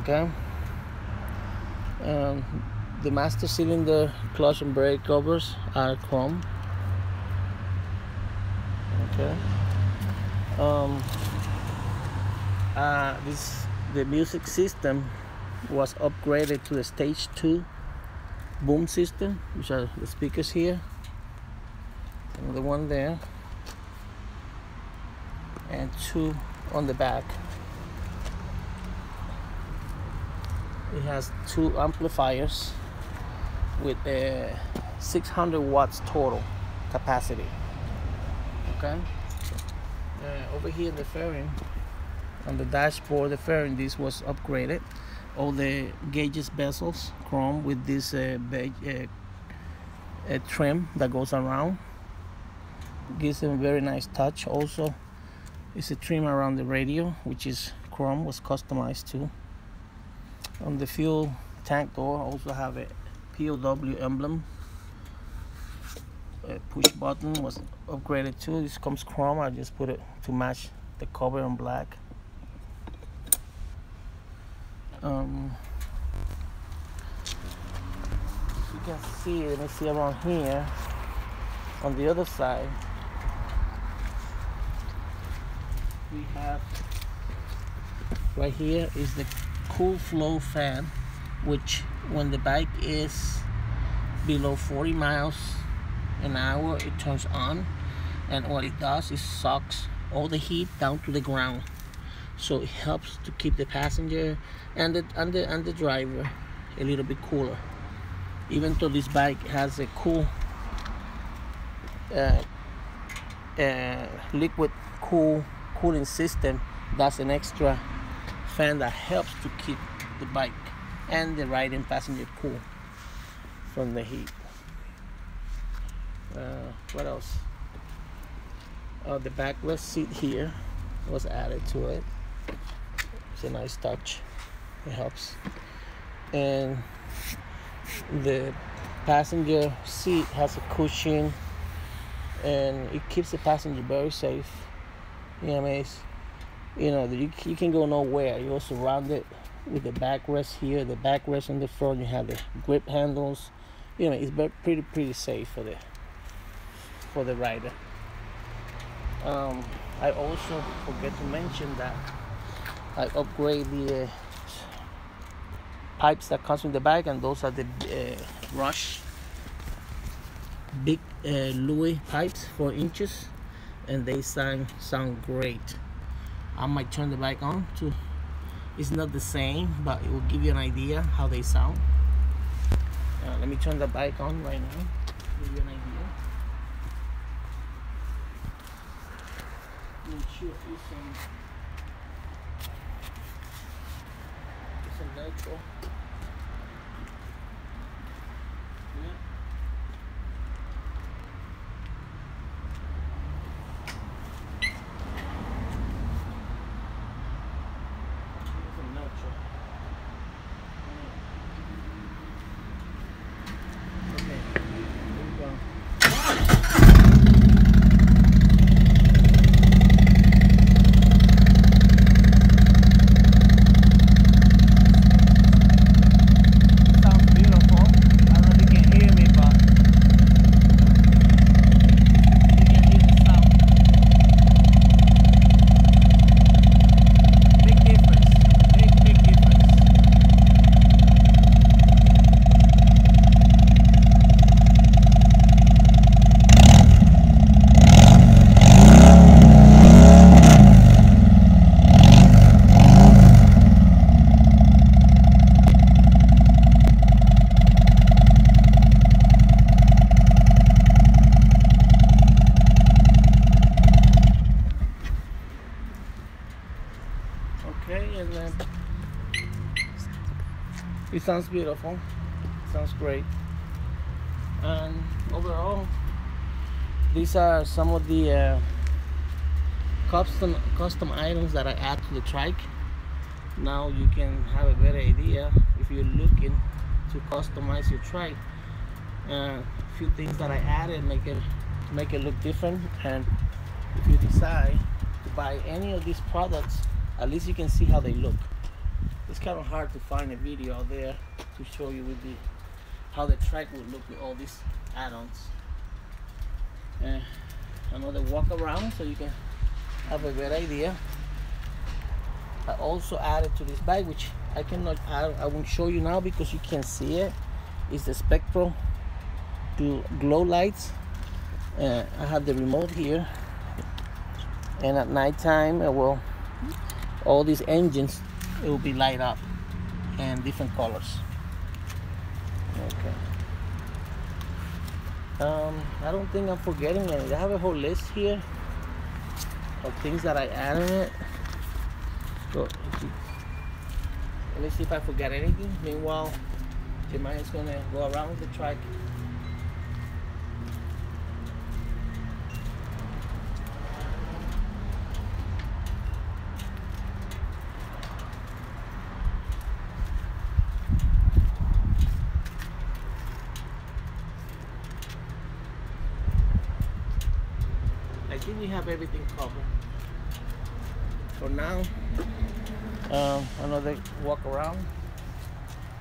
okay? Um, the master cylinder clutch and brake covers are chrome. Okay? Um, uh, this the music system was upgraded to the stage 2 boom system which are the speakers here. And the one there. And two on the back it has two amplifiers with a 600 watts total capacity. Okay? Uh, over here the fairing on the dashboard the fairing this was upgraded. All the gauges bezels chrome with this uh, beige, uh, trim that goes around. Gives them a very nice touch. Also it's a trim around the radio which is chrome was customized too on the fuel tank door. I also have a POW emblem. A push button was upgraded too. This comes chrome. I just put it to match the cover in black. Um, you can see let me see around here. On the other side we have right here is the cool flow fan which when the bike is below 40 miles an hour it turns on and what it does is sucks all the heat down to the ground. So it helps to keep the passenger and the and the, and the driver a little bit cooler. Even though this bike has a cool uh, uh, liquid cool cooling system that's an extra fan that helps to keep the bike and the riding passenger cool from the heat. Uh, what else? Uh, the backrest seat here was added to it. It's a nice touch. It helps. And the passenger seat has a cushion and it keeps the passenger very safe. You know what I mean you know you, you can go nowhere. You're surrounded with the backrest here the backrest on the front. You have the grip handles. You know it's pretty pretty safe for the for the rider. Um, I also forget to mention that I upgrade the uh, pipes that comes in the bag and those are the uh, Rush big uh, Louis pipes 4 inches and they sound sound great I might turn the bike on to it's not the same but it will give you an idea how they sound. Uh, let me turn the bike on right now give you an idea. Shoot you some some neutral it sounds beautiful. Sounds great. And overall these are some of the uh, custom custom items that I add to the trike. Now you can have a better idea if you're looking to customize your trike. Uh, a few things that I added make it make it look different. And if you decide to buy any of these products at least you can see how they look it's kind of hard to find a video there to show you with the how the track would look with all these add-ons. And another walk around so you can have a good idea. I also added to this bike which I cannot I, I won't show you now because you can't see it is the spectral glow lights. Uh, I have the remote here. And at nighttime I will all these engines it will be light up and different colors. Okay. Um, I don't think I'm forgetting any. I have a whole list here of things that I added. In it so let me see if I forget anything. Meanwhile Jemima is gonna go around the track think we have everything covered. For now. Um, another walk around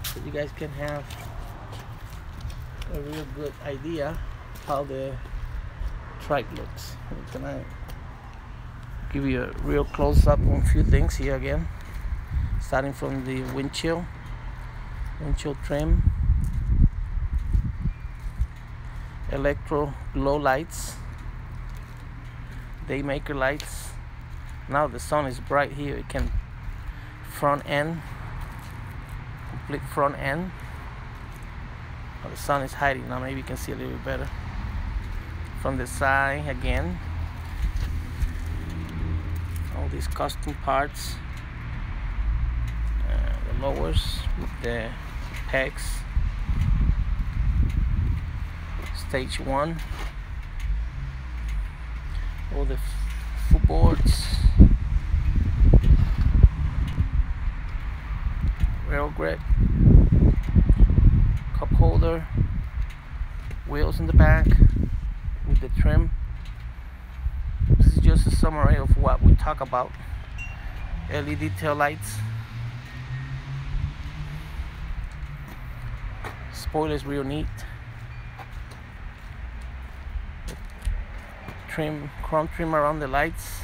so you guys can have a real good idea how the trike looks. Can I give you a real close-up on a few things here again? Starting from the windshield windshield trim Electra Glo lights daymaker lights. Now the sun is bright here. It can front end complete front end. Oh, the sun is hiding. Now maybe you can see a little bit better. From the side again. All these custom parts. Uh, the lowers the pegs. Stage one all the footboards. Rail grip. Cup holder. Wheels in the back with the trim. This is just a summary of what we talk about. LED tail lights. Spoilers real neat trim chrome trim around the lights.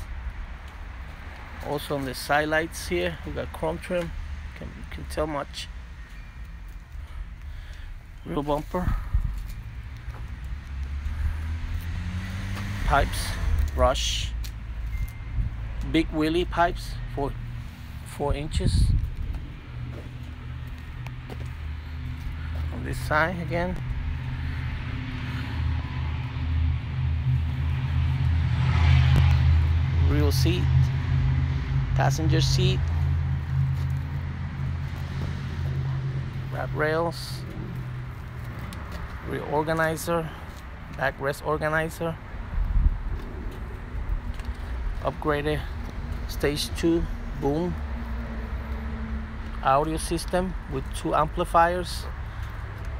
Also on the side lights here we got chrome trim. Can can tell much. Real bumper. Pipes brush. Big wheelie pipes for four inches. On this side again real seat passenger seat wrap rails rear organizer backrest organizer upgraded stage 2 boom audio system with two amplifiers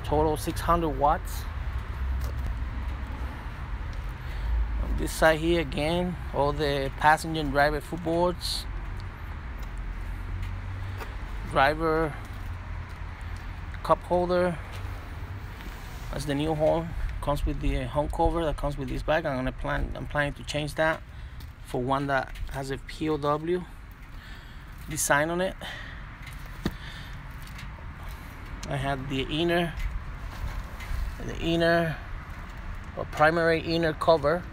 total 600 watts this side here again all the passenger and driver footboards. Driver cup holder that's the new horn comes with the horn cover that comes with this bag. I'm gonna plan I'm planning to change that for one that has a POW design on it. I have the inner the inner or primary inner cover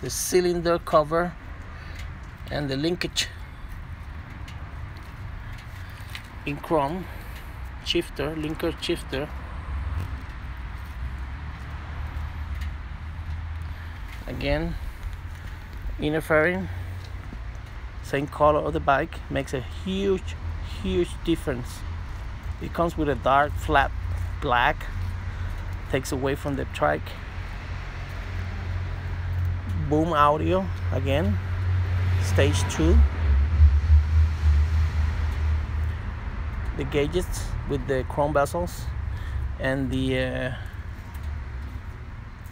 the cylinder cover and the linkage in chrome shifter linker shifter. Again inner fairing same color of the bike makes a huge huge difference. It comes with a dark flat black takes away from the trike boom audio again stage 2 the gauges with the chrome bezels and the uh,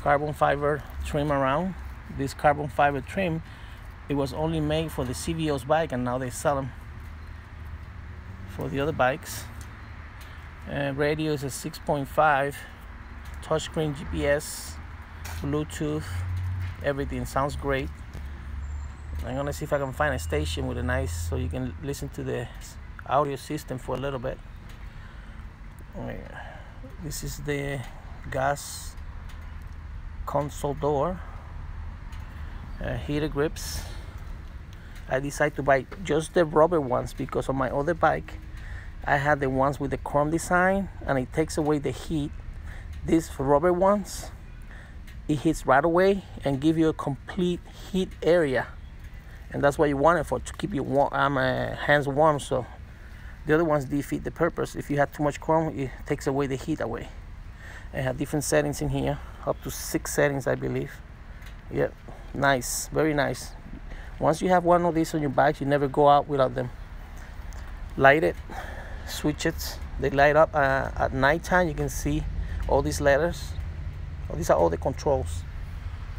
carbon fiber trim around this carbon fiber trim it was only made for the CVO's bike and now they sell them for the other bikes. And radio is a 6.5 touchscreen GPS, Bluetooth, everything sounds great. I'm gonna see if I can find a station with a nice so you can listen to the audio system for a little bit. This is the gas console door, uh, heater grips. I decided to buy just the rubber ones because on my other bike I had the ones with the chrome design and it takes away the heat these rubber ones it hits right away and give you a complete heat area. And that's what you want it for to keep your warm, um, uh, hands warm. So the other ones defeat the purpose. If you have too much chrome it takes away the heat away. I have different settings in here up to six settings I believe. Yep nice very nice. Once you have one of these on your bike you never go out without them. Light it switch it. They light up uh, at nighttime you can see all these letters these are all the controls.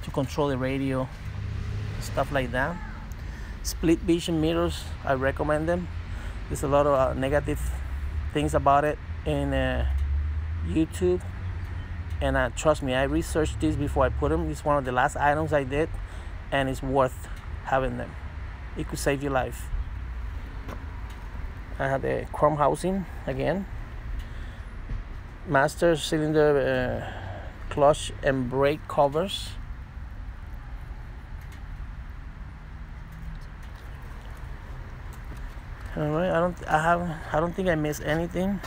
To control the radio stuff like that. Split vision mirrors i recommend them. There's a lot of uh, negative things about it in uh, youtube. And uh, trust me i researched this before i put them it's one of the last items i did and it's worth having them. It could save your life. I have the chrome housing again. Master cylinder uh, clutch and brake covers. All right i don't i have i don't think i missed anything.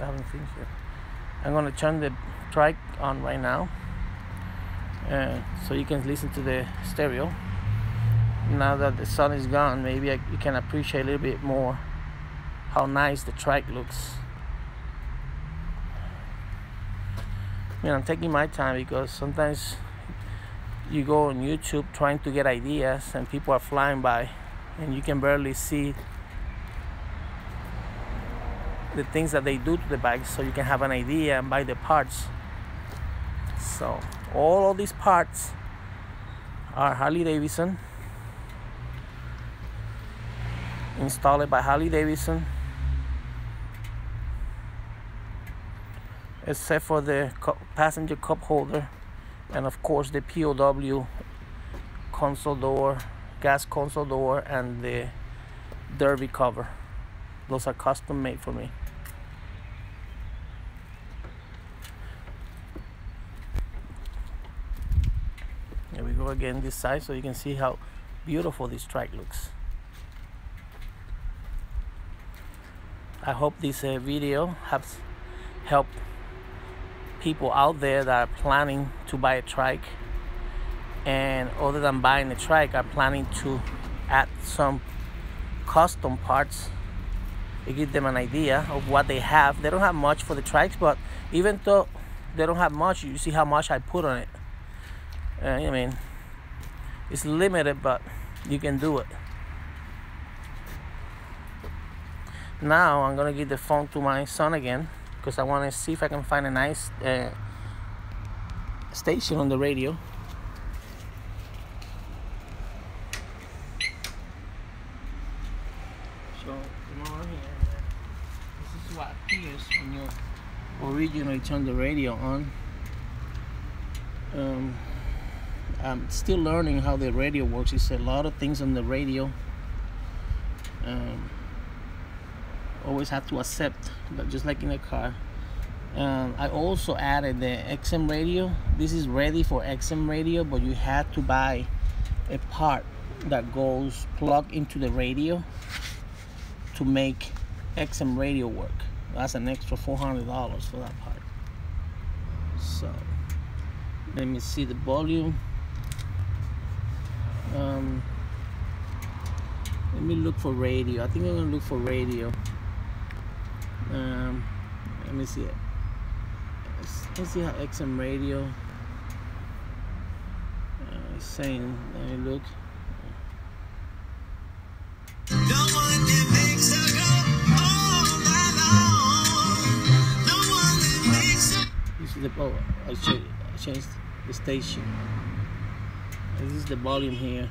I haven't finished yet i'm going to turn the trike on right now uh, so you can listen to the stereo. Now that the sun is gone maybe I, you can appreciate a little bit more how nice the track looks. I mean, I'm taking my time because sometimes you go on YouTube trying to get ideas and people are flying by and you can barely see the things that they do to the bike so you can have an idea and buy the parts. So all of these parts are Harley Davidson installed by Harley Davidson except for the passenger cup holder and of course the POW console door gas console door and the derby cover. Those are custom made for me. Here we go again this side so you can see how beautiful this trike looks. I hope this uh, video has helped people out there that are planning to buy a trike. And other than buying a trike are planning to add some custom parts to give them an idea of what they have. They don't have much for the trikes but even though they don't have much you see how much I put on it. Uh, I mean it's limited but you can do it. Now I'm gonna give the phone to my son again because I want to see if I can find a nice uh, station on the radio. So, this is what appears when you originally turn the radio on. Um, I'm still learning how the radio works. It's a lot of things on the radio. Um, always have to accept but just like in a car. Um, I also added the XM radio. This is ready for XM radio but you have to buy a part that goes plug into the radio to make XM radio work. That's an extra $400 for that part. So let me see the volume. Um, let me look for radio. I think I'm gonna look for radio um, let me see. It let's, see how XM radio uh, is saying. Let me look. This is the oh I changed the station. This is the volume here